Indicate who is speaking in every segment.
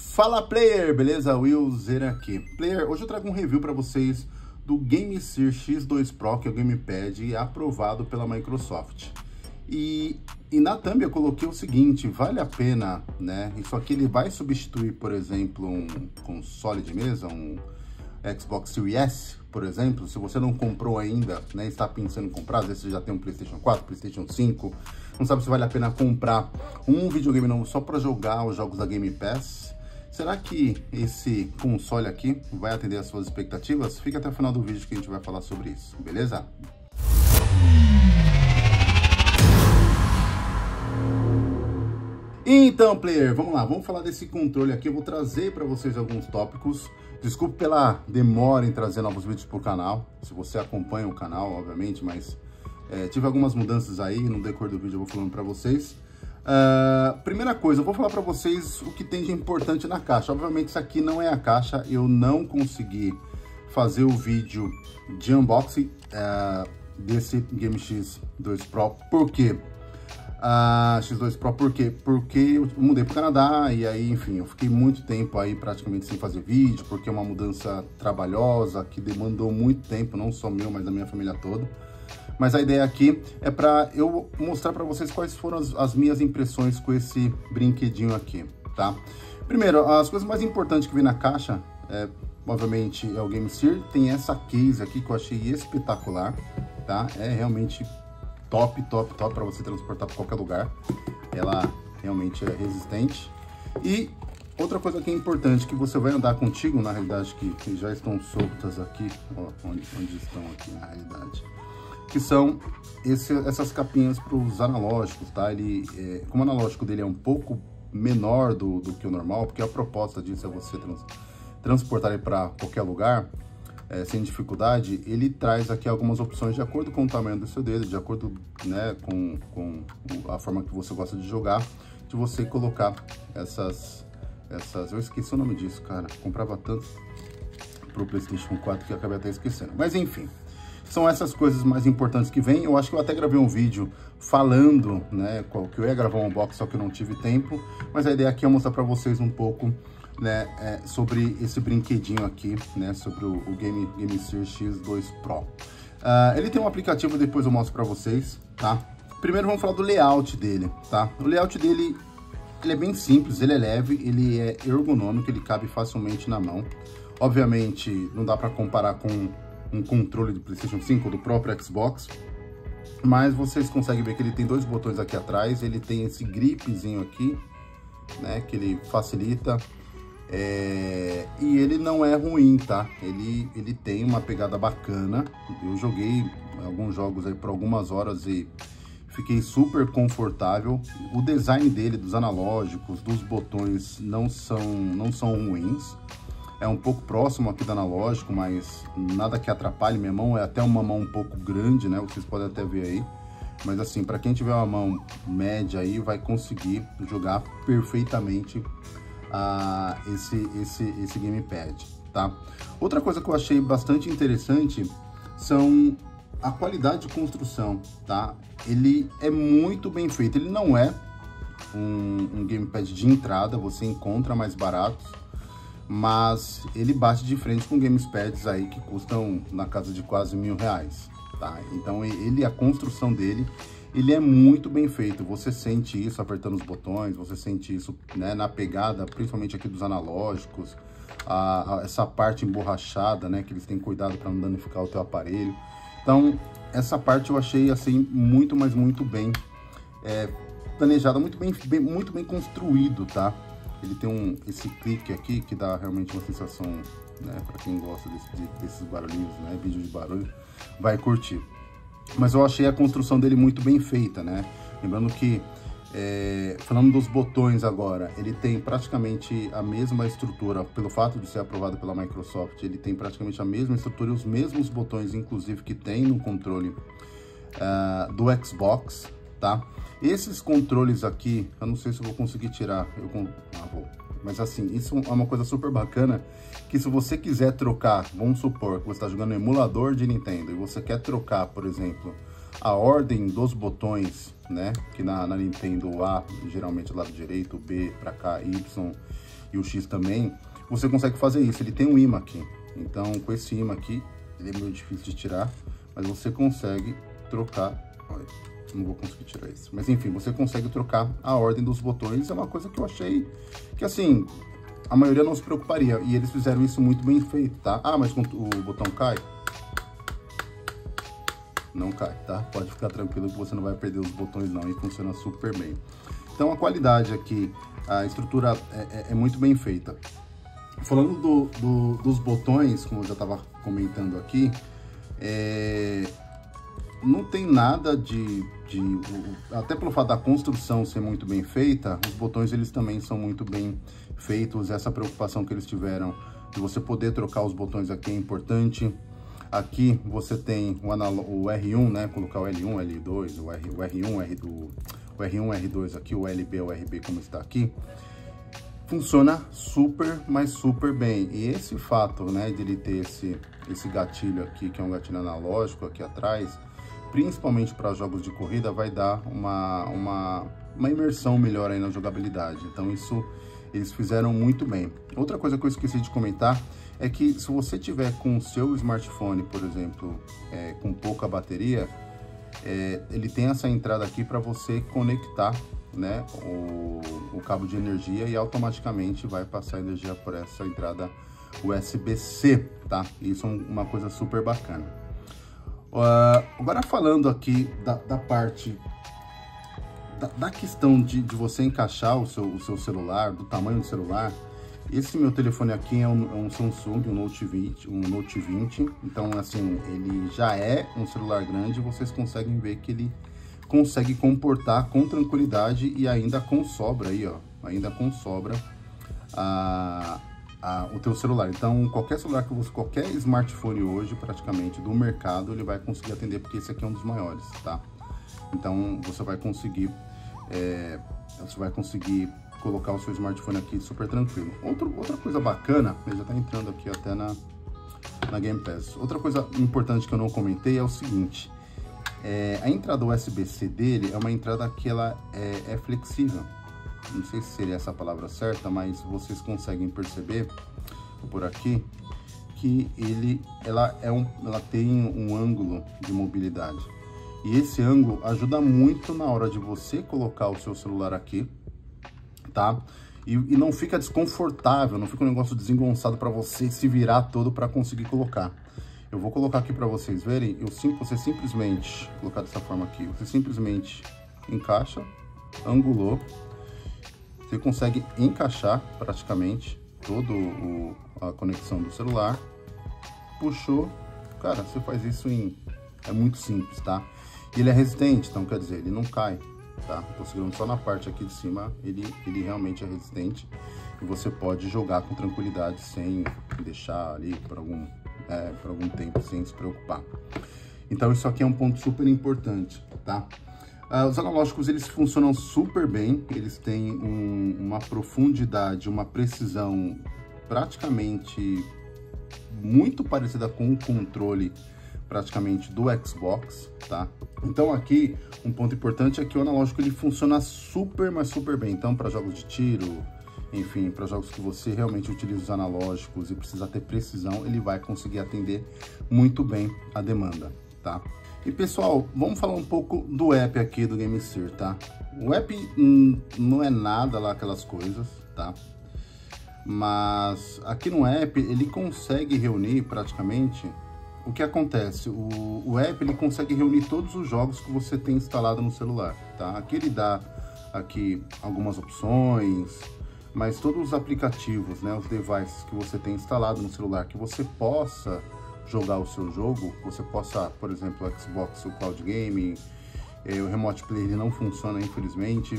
Speaker 1: Fala player, beleza? Will Zer aqui. Player, hoje eu trago um review para vocês do GameSear X2 Pro, que é o gamepad aprovado pela Microsoft. E, e na thumb eu coloquei o seguinte, vale a pena, né? Isso aqui ele vai substituir, por exemplo, um console de mesa, um Xbox Series S, por exemplo, se você não comprou ainda, né, está pensando em comprar, às vezes você já tem um PlayStation 4, PlayStation 5, não sabe se vale a pena comprar um videogame novo só para jogar os jogos da Game Pass, Será que esse console aqui vai atender às suas expectativas? Fica até o final do vídeo que a gente vai falar sobre isso, beleza? Então, player, vamos lá, vamos falar desse controle aqui. Eu vou trazer para vocês alguns tópicos. Desculpe pela demora em trazer novos vídeos para o canal. Se você acompanha o canal, obviamente, mas é, tive algumas mudanças aí. No decorrer do vídeo eu vou falando para vocês. Uh, primeira coisa, eu vou falar para vocês o que tem de importante na caixa. Obviamente isso aqui não é a caixa, eu não consegui fazer o vídeo de unboxing uh, desse Game X2 Pro. Por quê? Uh, X2 Pro por quê? Porque eu mudei para o Canadá e aí, enfim, eu fiquei muito tempo aí praticamente sem fazer vídeo, porque é uma mudança trabalhosa que demandou muito tempo, não só meu, mas da minha família toda. Mas a ideia aqui é para eu mostrar para vocês quais foram as, as, minhas impressões com esse brinquedinho aqui, tá? Primeiro, as coisas mais importantes que vem na caixa, é, obviamente, é o Game. Tem essa case aqui que eu achei espetacular, tá? É realmente top, top, top para você transportar para qualquer lugar. Ela realmente é resistente. E outra coisa que é importante, que você vai andar contigo, na realidade, que, que já estão soltas aqui, ó, onde, onde estão aqui na realidade que são esse, essas capinhas para os analógicos, tá? Ele, é, como o analógico dele é um pouco menor do, do que o normal, porque a proposta disso é você trans, transportar ele para qualquer lugar, é, sem dificuldade, ele traz aqui algumas opções de acordo com o tamanho do seu dedo, de acordo né, com, com a forma que você gosta de jogar, de você colocar essas, essas... Eu esqueci o nome disso, cara. Comprava tanto pro Playstation 4 que acabei até esquecendo. Mas enfim, são essas coisas mais importantes que vem. Eu acho que eu até gravei um vídeo falando, né, que eu ia gravar um unboxing, só que eu não tive tempo. Mas a ideia aqui é mostrar para vocês um pouco, né, é, sobre esse brinquedinho aqui, né, sobre o, o Game, Game Sear X2 Pro. Uh, ele tem um aplicativo, depois eu mostro para vocês, tá? Primeiro vamos falar do layout dele, tá? O layout dele, ele é bem simples, ele é leve, ele é ergonômico, ele cabe facilmente na mão. Obviamente, não dá para comparar com um controle do PlayStation 5 ou do próprio Xbox. Mas vocês conseguem ver que ele tem dois botões aqui atrás, ele tem esse gripzinho aqui, né, que ele facilita. É... E ele não é ruim, tá? Ele, ele tem uma pegada bacana. Eu joguei alguns jogos aí por algumas horas e fiquei super confortável. O design dele, dos analógicos, dos botões, não são, não são ruins é um pouco próximo aqui do analógico, mas nada que atrapalhe. Minha mão é até uma mão um pouco grande, né? Vocês podem até ver aí. Mas assim, para quem tiver uma mão média aí, vai conseguir jogar perfeitamente uh, esse, esse, esse gamepad, tá? Outra coisa que eu achei bastante interessante são a qualidade de construção, tá? Ele é muito bem feito. Ele não é um, um gamepad de entrada, você encontra mais baratos mas ele bate de frente com gamepads aí que custam na casa de quase mil reais, tá? Então ele, a construção dele, ele é muito bem feito, você sente isso apertando os botões, você sente isso né, na pegada, principalmente aqui dos analógicos, a, a, essa parte emborrachada, né, que eles têm cuidado para não danificar o teu aparelho. Então, essa parte eu achei assim muito, mas muito bem é, planejada, muito bem, bem, muito bem construído, tá? Ele tem um, esse clique aqui que dá realmente uma sensação, né, para quem gosta desse, de, desses barulhinhos, né, vídeo de barulho, vai curtir. Mas eu achei a construção dele muito bem feita, né? Lembrando que, é, falando dos botões agora, ele tem praticamente a mesma estrutura, pelo fato de ser aprovado pela Microsoft, ele tem praticamente a mesma estrutura e os mesmos botões, inclusive, que tem no controle uh, do Xbox, tá? Esses controles aqui, eu não sei se eu vou conseguir tirar, eu ah, vou. Mas assim, isso é uma coisa super bacana, que se você quiser trocar, vamos supor que você está jogando um emulador de Nintendo e você quer trocar, por exemplo, a ordem dos botões, né? Que na, na Nintendo A, geralmente do lado direito, B para cá, Y, e o X também, você consegue fazer isso. Ele tem um imã aqui. Então, com esse imã aqui, ele é meio difícil de tirar, mas você consegue trocar... Olha, não vou conseguir tirar isso. Mas enfim, você consegue trocar a ordem dos botões. É uma coisa que eu achei que, assim, a maioria não se preocuparia. E eles fizeram isso muito bem feito, tá? Ah, mas o botão cai? Não cai, tá? Pode ficar tranquilo que você não vai perder os botões não e funciona super bem. Então a qualidade aqui, a estrutura é, é, é muito bem feita. Falando do, do, dos botões, como eu já estava comentando aqui, é, não tem nada de, de, Até pelo fato da construção ser muito bem feita, os botões eles também são muito bem feitos. Essa preocupação que eles tiveram de você poder trocar os botões aqui é importante. Aqui você tem o, o R1, né? Colocar o L1, L2, o, R, o R1, R do, o R1, R2 aqui, o LB, o RB como está aqui. Funciona super, mas super bem. E esse fato, né, de ele ter esse, esse gatilho aqui, que é um gatilho analógico aqui atrás, principalmente para jogos de corrida, vai dar uma, uma, uma imersão melhor aí na jogabilidade. Então isso eles fizeram muito bem. Outra coisa que eu esqueci de comentar é que se você tiver com o seu smartphone, por exemplo, é, com pouca bateria, é, ele tem essa entrada aqui para você conectar né, o, o cabo de energia e automaticamente vai passar energia por essa entrada USB-C, tá? Isso é uma coisa super bacana. Uh, agora falando aqui da, da parte da, da questão de, de, você encaixar o seu, o seu celular, do tamanho do celular, esse meu telefone aqui é um, é um, Samsung, um Note 20, um Note 20, então assim, ele já é um celular grande, vocês conseguem ver que ele consegue comportar com tranquilidade e ainda com sobra aí, ó, ainda com sobra a, a, o teu celular. Então, qualquer celular que você, qualquer smartphone hoje, praticamente, do mercado, ele vai conseguir atender, porque esse aqui é um dos maiores, tá? Então, você vai conseguir, é, você vai conseguir colocar o seu smartphone aqui super tranquilo. Outro, outra coisa bacana, ele já tá entrando aqui até na, na Game Pass. Outra coisa importante que eu não comentei é o seguinte, é, a entrada USB-C dele é uma entrada que ela é, é flexível, não sei se seria essa palavra certa, mas vocês conseguem perceber por aqui que ele, ela, é um, ela tem um ângulo de mobilidade. E esse ângulo ajuda muito na hora de você colocar o seu celular aqui, tá? E, e não fica desconfortável, não fica um negócio desengonçado para você se virar todo para conseguir colocar. Eu vou colocar aqui para vocês verem, eu sim, você simplesmente, colocar dessa forma aqui, você simplesmente encaixa, angulou, você consegue encaixar praticamente toda a conexão do celular. Puxou, cara, você faz isso em... é muito simples, tá? Ele é resistente, então quer dizer, ele não cai, tá? Tô segurando só na parte aqui de cima, ele, ele realmente é resistente e você pode jogar com tranquilidade sem deixar ali por algum, é, por algum tempo, sem se preocupar. Então isso aqui é um ponto super importante, tá? Uh, os analógicos eles funcionam super bem, eles têm um, uma profundidade, uma precisão praticamente muito parecida com o controle praticamente do Xbox, tá? Então aqui um ponto importante é que o analógico ele funciona super, mas super bem. Então para jogos de tiro, enfim, para jogos que você realmente utiliza os analógicos e precisa ter precisão, ele vai conseguir atender muito bem a demanda, tá? E pessoal, vamos falar um pouco do app aqui do GameSeer, tá? O app não é nada lá aquelas coisas, tá? Mas aqui no app ele consegue reunir praticamente o que acontece. O, o app ele consegue reunir todos os jogos que você tem instalado no celular, tá? Aqui ele dá aqui algumas opções, mas todos os aplicativos, né, os devices que você tem instalado no celular que você possa jogar o seu jogo, você possa, por exemplo, o Xbox, o Cloud Gaming, eh, o Remote Play ele não funciona infelizmente,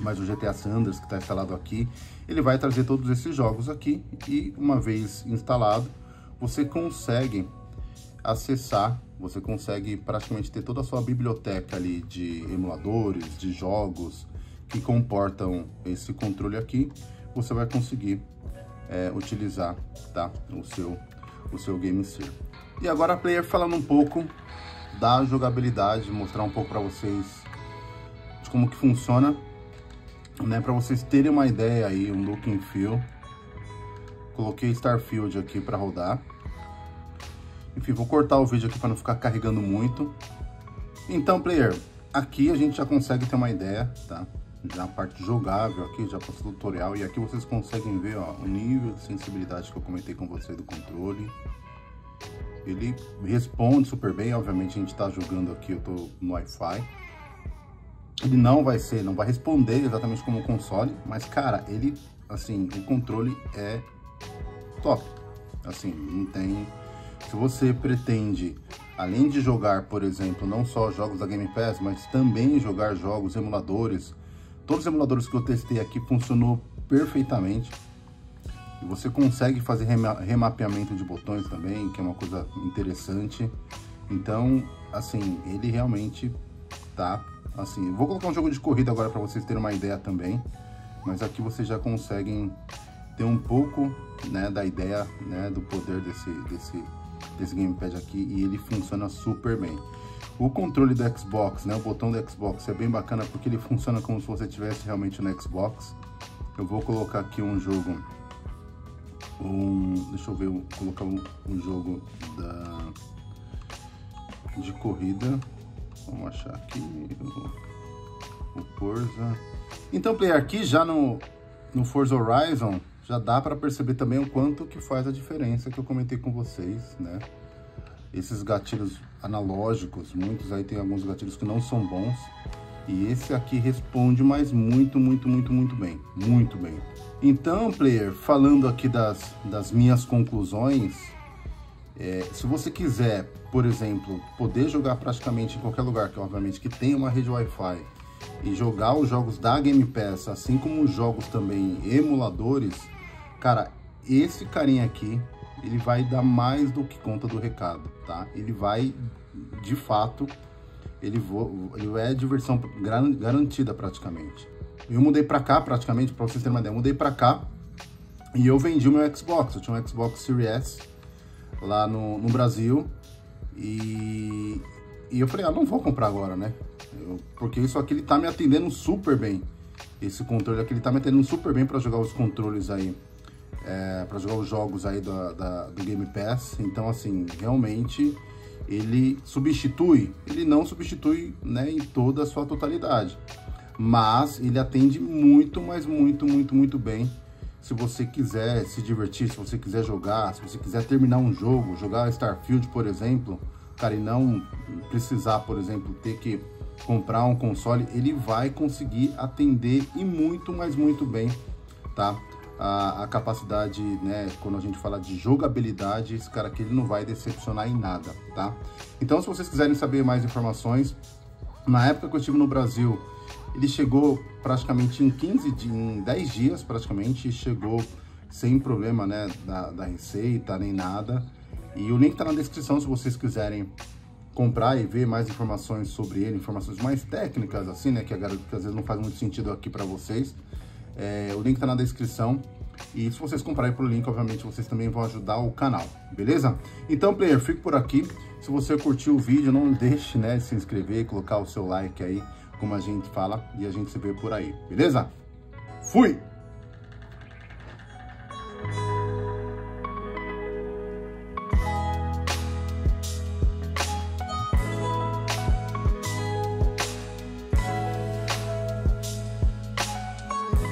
Speaker 1: mas o GTA Sanders que está instalado aqui, ele vai trazer todos esses jogos aqui e uma vez instalado, você consegue acessar, você consegue praticamente ter toda a sua biblioteca ali de emuladores, de jogos que comportam esse controle aqui, você vai conseguir é, utilizar tá, o seu o seu Game Ser. E agora, player, falando um pouco da jogabilidade, mostrar um pouco para vocês de como que funciona. né, para vocês terem uma ideia aí, um look and feel. Coloquei Starfield aqui para rodar. Enfim, vou cortar o vídeo aqui para não ficar carregando muito. Então, player, aqui a gente já consegue ter uma ideia, tá? Já a parte jogável aqui, já passou o tutorial. E aqui vocês conseguem ver, ó, o nível de sensibilidade que eu comentei com você do controle. Ele responde super bem, obviamente a gente tá jogando aqui, eu tô no Wi-Fi. Ele não vai ser, não vai responder exatamente como o console, mas cara, ele, assim, o controle é top. Assim, não tem... Se você pretende, além de jogar, por exemplo, não só jogos da Game Pass, mas também jogar jogos, emuladores, todos os emuladores que eu testei aqui funcionou perfeitamente. E você consegue fazer remapeamento de botões também, que é uma coisa interessante. Então, assim, ele realmente tá assim. Vou colocar um jogo de corrida agora para vocês terem uma ideia também, mas aqui vocês já conseguem ter um pouco, né, da ideia, né, do poder desse desse desse gamepad aqui e ele funciona super bem. O controle do Xbox, né, o botão do Xbox é bem bacana porque ele funciona como se você tivesse realmente no Xbox. Eu vou colocar aqui um jogo um, deixa eu ver, vou colocar um, um jogo da, de corrida. Vamos achar aqui o, o Forza. Então, player, aqui já no, no Forza Horizon, já dá para perceber também o quanto que faz a diferença que eu comentei com vocês, né? Esses gatilhos analógicos, muitos aí tem alguns gatilhos que não são bons. E esse aqui responde, mas muito, muito, muito, muito bem. Muito bem. Então, player, falando aqui das, das minhas conclusões, é, se você quiser, por exemplo, poder jogar praticamente em qualquer lugar, que obviamente que tenha uma rede Wi-Fi, e jogar os jogos da Game Pass, assim como os jogos também emuladores, cara, esse carinha aqui, ele vai dar mais do que conta do recado, tá? Ele vai, de fato, ele, vo, ele é diversão garantida praticamente. Eu mudei pra cá, praticamente, pra vocês terem uma ideia, eu mudei pra cá e eu vendi o meu Xbox. Eu tinha um Xbox Series S lá no, no Brasil e, e eu falei, ah, não vou comprar agora, né? Eu, porque isso aqui ele tá me atendendo super bem. Esse controle aqui ele tá me atendendo super bem para jogar os controles aí, é, para jogar os jogos aí da, do Game Pass. Então, assim, realmente ele substitui, ele não substitui né, em toda a sua totalidade mas ele atende muito, mas muito, muito, muito bem. Se você quiser se divertir, se você quiser jogar, se você quiser terminar um jogo, jogar Starfield, por exemplo, cara, e não precisar, por exemplo, ter que comprar um console, ele vai conseguir atender e muito, mas muito bem, tá? A, a, capacidade, né, quando a gente fala de jogabilidade, esse cara aqui ele não vai decepcionar em nada, tá? Então, se vocês quiserem saber mais informações, na época que eu estive no Brasil, ele chegou praticamente em 15 dias, em 10 dias praticamente, chegou sem problema, né, da, da receita, nem nada. E o link tá na descrição se vocês quiserem comprar e ver mais informações sobre ele, informações mais técnicas, assim, né, que, que às vezes não faz muito sentido aqui para vocês. É, o link tá na descrição. E se vocês comprarem pelo link, obviamente, vocês também vão ajudar o canal, beleza? Então, player, fico por aqui. Se você curtiu o vídeo, não deixe, né, de se inscrever, colocar o seu like aí como a gente fala, e a gente se vê por aí, beleza? Fui!